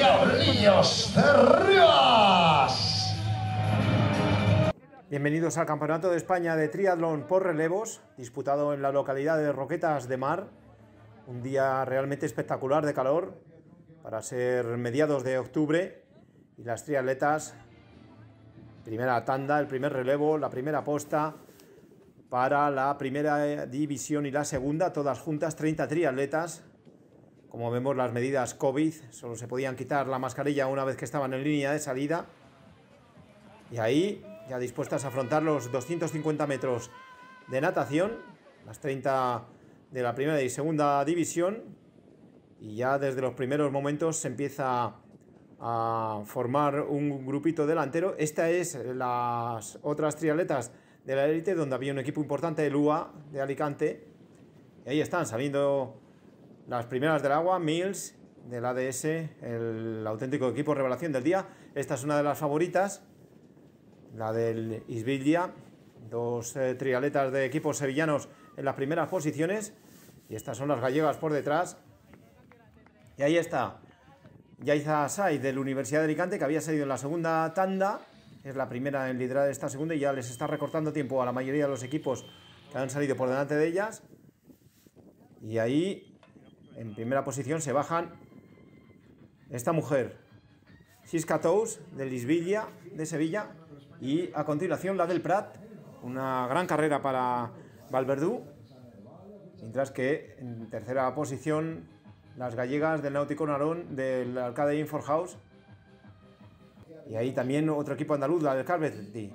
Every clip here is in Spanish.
Diablillos de Rivas. Bienvenidos al Campeonato de España de Triatlón por relevos, disputado en la localidad de Roquetas de Mar. Un día realmente espectacular de calor para ser mediados de octubre y las triatletas, primera tanda, el primer relevo, la primera posta para la primera división y la segunda, todas juntas, 30 triatletas. Como vemos las medidas COVID, solo se podían quitar la mascarilla una vez que estaban en línea de salida. Y ahí, ya dispuestas a afrontar los 250 metros de natación, las 30 de la primera y segunda división. Y ya desde los primeros momentos se empieza a formar un grupito delantero. Esta es las otras triatletas de la élite, donde había un equipo importante, el UA de Alicante. Y ahí están saliendo las primeras del agua, Mills del ADS, el auténtico equipo revelación del día. Esta es una de las favoritas, la del Isbildia, dos eh, trialetas de equipos sevillanos en las primeras posiciones. Y estas son las gallegas por detrás. Y ahí está Yaiza Sai de la Universidad de Alicante, que había salido en la segunda tanda. Es la primera en liderar esta segunda y ya les está recortando tiempo a la mayoría de los equipos que han salido por delante de ellas. Y ahí, en primera posición, se bajan esta mujer, Siska Tous, de Lisbilla, de Sevilla. Y a continuación la del Prat, una gran carrera para Valverdú. Mientras que en tercera posición las gallegas del Náutico Narón del Alcade Infor House. Y ahí también otro equipo andaluz, la del Calveti.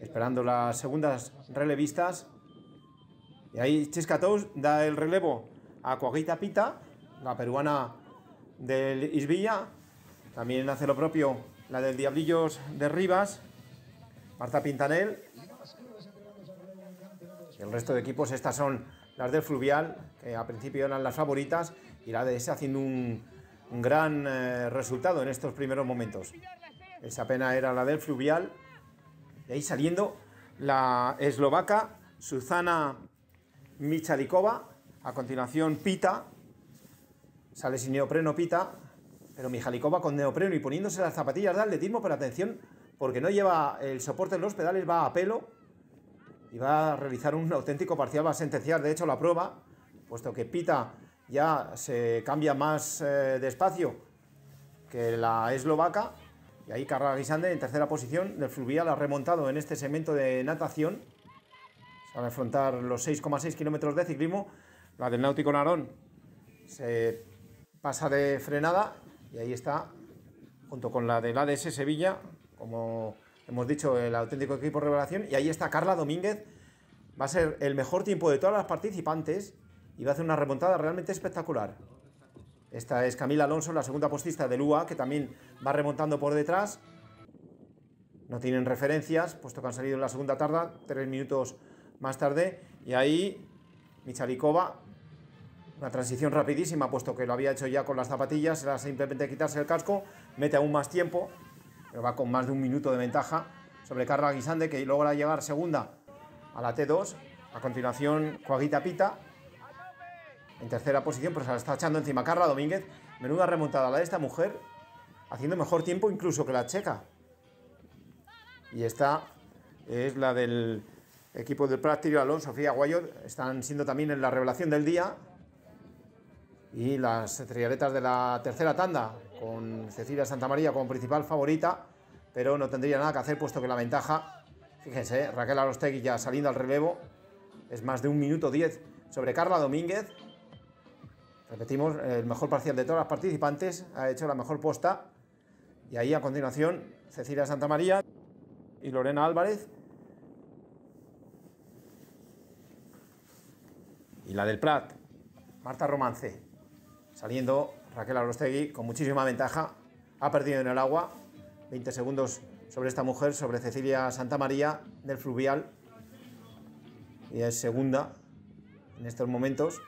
Esperando las segundas relevistas. Y ahí Chiscatous da el relevo a Coaguita Pita, la peruana del Isvilla. También hace lo propio la del Diablillos de Rivas, Marta Pintanel. Y el resto de equipos, estas son las del Fluvial, que a principio eran las favoritas, y la de ese haciendo un, un gran eh, resultado en estos primeros momentos. Esa pena era la del Fluvial, y ahí saliendo la eslovaca Susana Michalikova, a continuación Pita, sale sin neopreno Pita, pero Michalikova con neopreno y poniéndose las zapatillas de atletismo, pero atención, porque no lleva el soporte en los pedales, va a pelo, y va a realizar un auténtico parcial, va a sentenciar de hecho la prueba, puesto que Pita ya se cambia más eh, despacio que la eslovaca, y ahí Carla Guisande en tercera posición del fluvial ha remontado en este segmento de natación, se van a afrontar los 6,6 kilómetros de ciclismo, la del Náutico Narón se pasa de frenada y ahí está, junto con la del ADS Sevilla, como hemos dicho, el auténtico equipo revelación. Y ahí está Carla Domínguez. Va a ser el mejor tiempo de todas las participantes y va a hacer una remontada realmente espectacular. Esta es Camila Alonso, la segunda postista del UA, que también va remontando por detrás. No tienen referencias, puesto que han salido en la segunda tarda, tres minutos más tarde. Y ahí Michalikova, una transición rapidísima, puesto que lo había hecho ya con las zapatillas, era simplemente quitarse el casco, mete aún más tiempo, pero va con más de un minuto de ventaja sobre Carla Guisande, que logra llegar segunda a la T2. A continuación, Coaguita Pita, en tercera posición, pero se la está echando encima Carla Domínguez. Menuda remontada la de esta mujer, haciendo mejor tiempo incluso que la checa. Y esta es la del equipo del Prat Alon, Sofía Guayo, están siendo también en la revelación del día. Y las trialetas de la tercera tanda, con Cecilia Santamaría como principal favorita, pero no tendría nada que hacer puesto que la ventaja, fíjense, Raquel Arostegui ya saliendo al relevo, es más de un minuto diez sobre Carla Domínguez. Repetimos, el mejor parcial de todas las participantes, ha hecho la mejor posta. Y ahí a continuación, Cecilia Santamaría y Lorena Álvarez. Y la del Prat, Marta Romance, saliendo Raquel Arostegui con muchísima ventaja. Ha perdido en el agua 20 segundos sobre esta mujer, sobre Cecilia Santamaría del Fluvial. Y es segunda en estos momentos,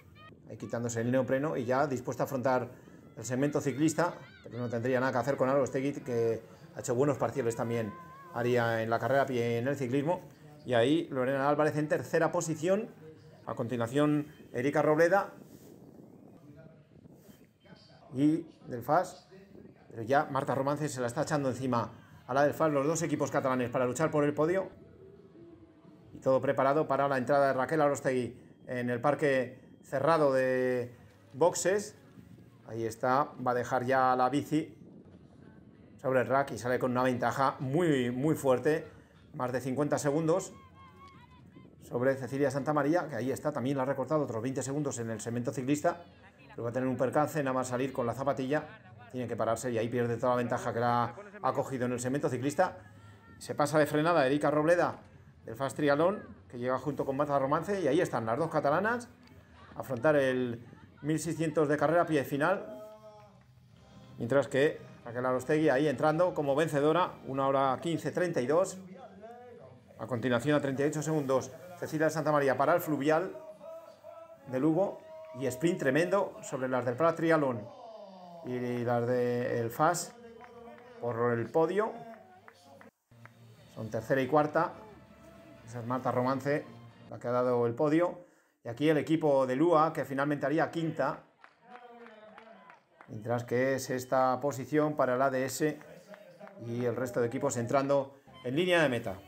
ahí quitándose el neopreno y ya dispuesta a afrontar el segmento ciclista, pero no tendría nada que hacer con Arostegui, que ha hecho buenos parciales también haría en la carrera y en el ciclismo. Y ahí Lorena Álvarez en tercera posición. A continuación, Erika Robleda. Y del FAS, Pero ya Marta Romance se la está echando encima a la del FAS, los dos equipos catalanes para luchar por el podio. Y todo preparado para la entrada de Raquel Arostegui en el parque cerrado de boxes. Ahí está, va a dejar ya la bici. Sobre el rack y sale con una ventaja muy, muy fuerte, más de 50 segundos sobre Cecilia Santamaría, que ahí está, también la ha recortado otros 20 segundos en el segmento ciclista, pero va a tener un percance, nada más salir con la zapatilla, tiene que pararse y ahí pierde toda la ventaja que la ha cogido en el segmento ciclista. Se pasa de frenada Erika Robleda del Fast Trialón, que llega junto con Marta Romance, y ahí están las dos catalanas, a afrontar el 1600 de carrera pie final, mientras que Raquel Arostegui ahí entrando como vencedora, 1 hora 15.32, a continuación a 38 segundos Cecilia Santa María para el fluvial de Lugo y sprint tremendo sobre las del Prat Trialón y las del FAS por el podio. Son tercera y cuarta. Esa es Marta Romance, la que ha dado el podio. Y aquí el equipo de Lua, que finalmente haría quinta. Mientras que es esta posición para el ADS y el resto de equipos entrando en línea de meta.